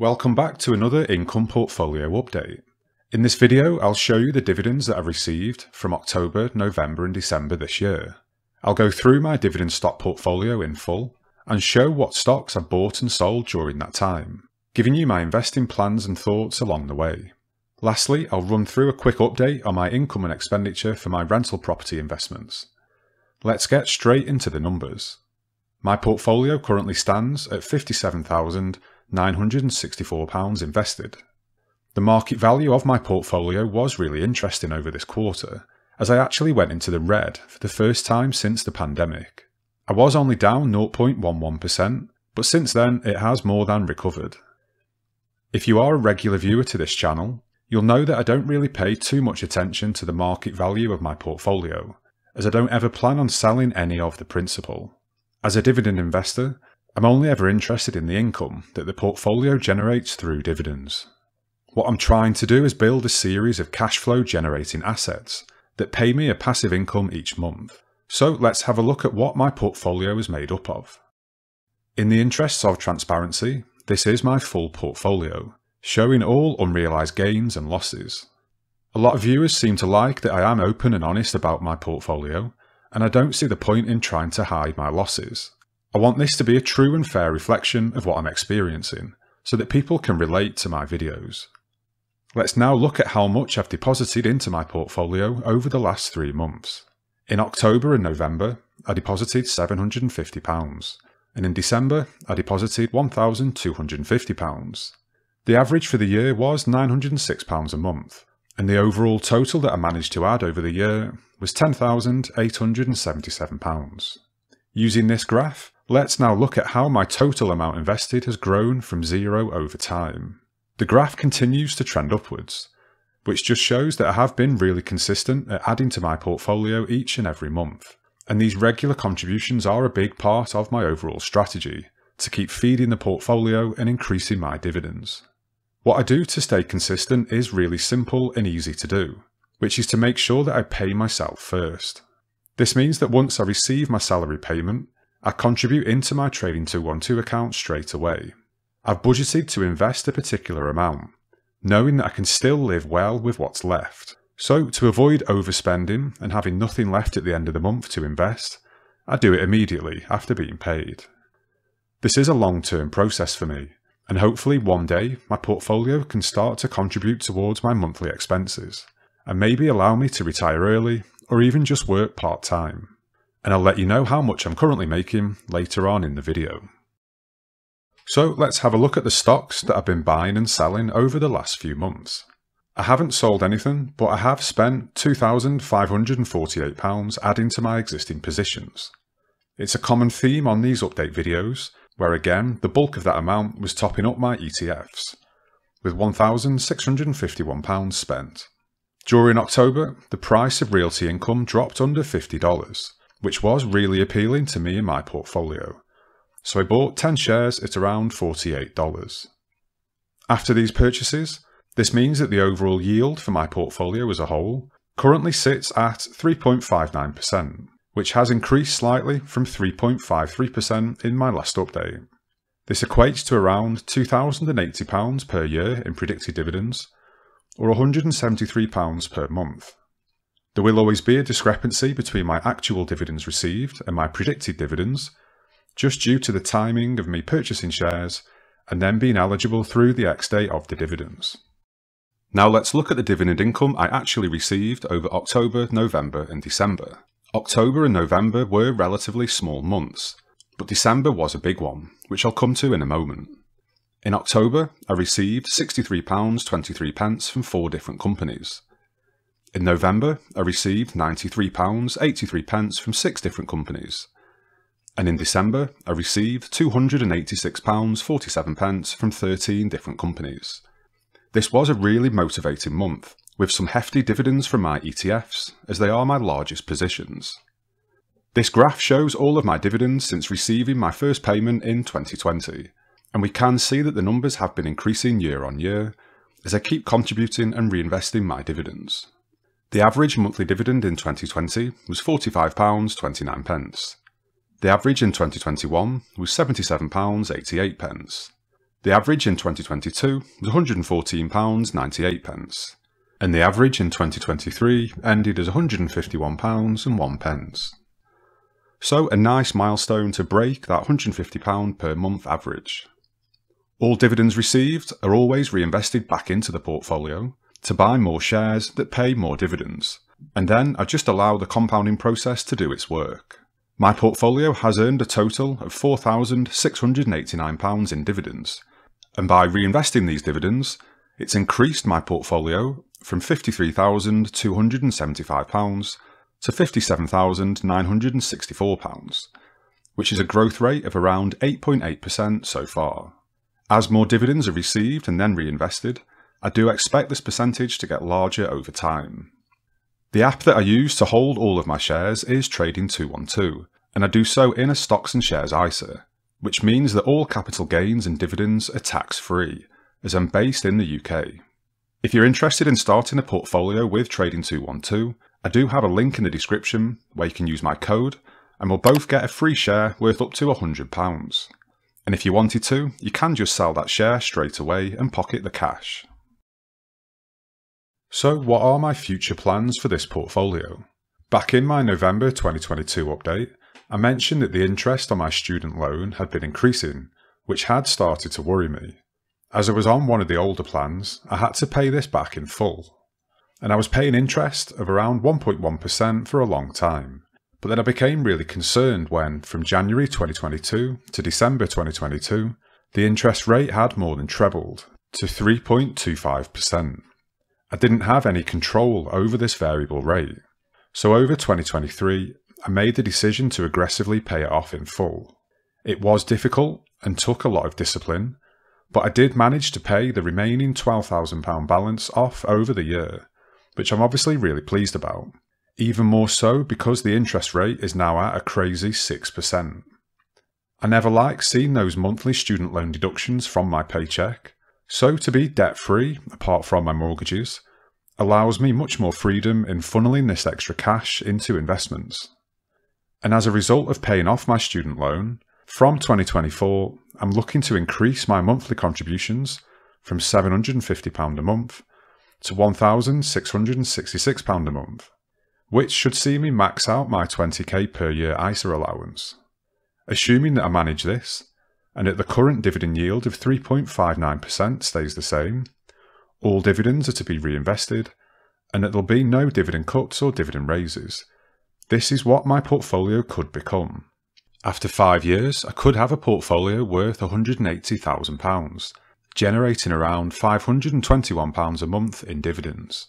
Welcome back to another income portfolio update. In this video, I'll show you the dividends that I've received from October, November and December this year. I'll go through my dividend stock portfolio in full and show what stocks I've bought and sold during that time, giving you my investing plans and thoughts along the way. Lastly, I'll run through a quick update on my income and expenditure for my rental property investments. Let's get straight into the numbers. My portfolio currently stands at 57,000 £964 invested. The market value of my portfolio was really interesting over this quarter, as I actually went into the red for the first time since the pandemic. I was only down 0.11%, but since then it has more than recovered. If you are a regular viewer to this channel, you'll know that I don't really pay too much attention to the market value of my portfolio, as I don't ever plan on selling any of the principal. As a dividend investor, I'm only ever interested in the income that the portfolio generates through dividends. What I'm trying to do is build a series of cash flow generating assets that pay me a passive income each month. So let's have a look at what my portfolio is made up of. In the interests of transparency, this is my full portfolio, showing all unrealised gains and losses. A lot of viewers seem to like that I am open and honest about my portfolio, and I don't see the point in trying to hide my losses. I want this to be a true and fair reflection of what I'm experiencing, so that people can relate to my videos. Let's now look at how much I've deposited into my portfolio over the last three months. In October and November, I deposited £750, and in December, I deposited £1,250. The average for the year was £906 a month, and the overall total that I managed to add over the year was £10,877. Using this graph, Let's now look at how my total amount invested has grown from zero over time. The graph continues to trend upwards, which just shows that I have been really consistent at adding to my portfolio each and every month. And these regular contributions are a big part of my overall strategy to keep feeding the portfolio and increasing my dividends. What I do to stay consistent is really simple and easy to do, which is to make sure that I pay myself first. This means that once I receive my salary payment, I contribute into my Trading 212 account straight away. I've budgeted to invest a particular amount, knowing that I can still live well with what's left. So to avoid overspending and having nothing left at the end of the month to invest, I do it immediately after being paid. This is a long-term process for me, and hopefully one day my portfolio can start to contribute towards my monthly expenses, and maybe allow me to retire early or even just work part-time and I'll let you know how much I'm currently making later on in the video. So let's have a look at the stocks that I've been buying and selling over the last few months. I haven't sold anything, but I have spent £2,548 adding to my existing positions. It's a common theme on these update videos, where again, the bulk of that amount was topping up my ETFs, with £1,651 spent. During October, the price of realty income dropped under $50, which was really appealing to me in my portfolio. So I bought 10 shares at around $48. After these purchases, this means that the overall yield for my portfolio as a whole currently sits at 3.59%, which has increased slightly from 3.53% in my last update. This equates to around £2,080 per year in predicted dividends, or £173 per month. There will always be a discrepancy between my actual dividends received and my predicted dividends, just due to the timing of me purchasing shares and then being eligible through the ex-date of the dividends. Now let's look at the dividend income I actually received over October, November and December. October and November were relatively small months, but December was a big one, which I'll come to in a moment. In October, I received £63.23 from four different companies. In November, I received £93.83 pence from six different companies. And in December, I received £286.47 pence from 13 different companies. This was a really motivating month, with some hefty dividends from my ETFs, as they are my largest positions. This graph shows all of my dividends since receiving my first payment in 2020, and we can see that the numbers have been increasing year on year, as I keep contributing and reinvesting my dividends. The average monthly dividend in 2020 was £45.29. The average in 2021 was £77.88. The average in 2022 was £114.98, and the average in 2023 ended as £151 and one pence. So a nice milestone to break that £150 per month average. All dividends received are always reinvested back into the portfolio to buy more shares that pay more dividends, and then I just allow the compounding process to do its work. My portfolio has earned a total of £4,689 in dividends, and by reinvesting these dividends, it's increased my portfolio from £53,275 to £57,964, which is a growth rate of around 8.8% so far. As more dividends are received and then reinvested, I do expect this percentage to get larger over time. The app that I use to hold all of my shares is Trading212, and I do so in a stocks and shares ISA, which means that all capital gains and dividends are tax free, as I'm based in the UK. If you're interested in starting a portfolio with Trading212, I do have a link in the description where you can use my code, and we'll both get a free share worth up to £100. And if you wanted to, you can just sell that share straight away and pocket the cash. So what are my future plans for this portfolio? Back in my November 2022 update, I mentioned that the interest on my student loan had been increasing, which had started to worry me. As I was on one of the older plans, I had to pay this back in full. And I was paying interest of around 1.1% for a long time. But then I became really concerned when, from January 2022 to December 2022, the interest rate had more than trebled to 3.25%. I didn't have any control over this variable rate. So over 2023, I made the decision to aggressively pay it off in full. It was difficult and took a lot of discipline, but I did manage to pay the remaining £12,000 balance off over the year, which I'm obviously really pleased about. Even more so because the interest rate is now at a crazy 6%. I never like seeing those monthly student loan deductions from my paycheck, so to be debt free, apart from my mortgages, allows me much more freedom in funneling this extra cash into investments. And as a result of paying off my student loan, from 2024, I'm looking to increase my monthly contributions from £750 a month to £1,666 a month, which should see me max out my 20k per year ISA allowance. Assuming that I manage this, and that the current dividend yield of 3.59% stays the same, all dividends are to be reinvested, and there'll be no dividend cuts or dividend raises, this is what my portfolio could become. After five years, I could have a portfolio worth £180,000, generating around £521 a month in dividends.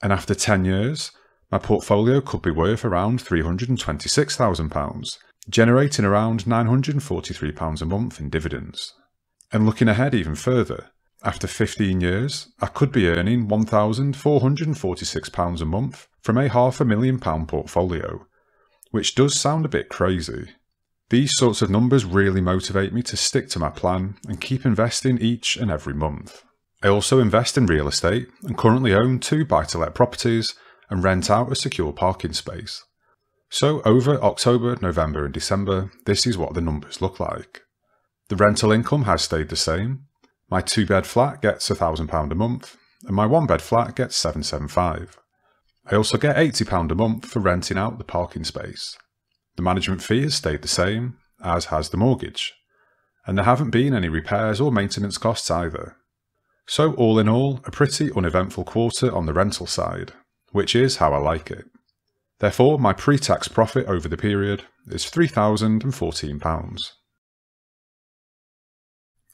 And after 10 years, my portfolio could be worth around £326,000, generating around £943 a month in dividends. And looking ahead even further, after 15 years, I could be earning £1,446 a month from a half a million pound portfolio, which does sound a bit crazy. These sorts of numbers really motivate me to stick to my plan and keep investing each and every month. I also invest in real estate and currently own two buy-to-let properties and rent out a secure parking space. So over October, November and December, this is what the numbers look like. The rental income has stayed the same, my two bed flat gets £1,000 a month, and my one bed flat gets 775 I also get £80 a month for renting out the parking space. The management fee has stayed the same, as has the mortgage, and there haven't been any repairs or maintenance costs either. So all in all, a pretty uneventful quarter on the rental side, which is how I like it. Therefore, my pre-tax profit over the period is £3,014.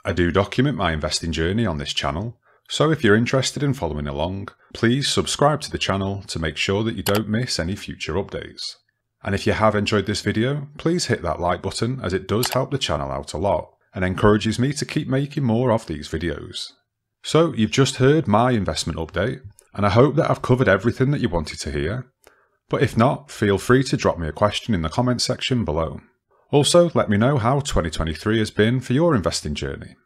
I do document my investing journey on this channel, so if you're interested in following along, please subscribe to the channel to make sure that you don't miss any future updates. And if you have enjoyed this video, please hit that like button as it does help the channel out a lot and encourages me to keep making more of these videos. So you've just heard my investment update, and I hope that I've covered everything that you wanted to hear. But if not, feel free to drop me a question in the comments section below. Also, let me know how 2023 has been for your investing journey.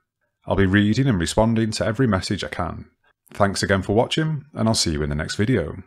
I'll be reading and responding to every message I can. Thanks again for watching, and I'll see you in the next video.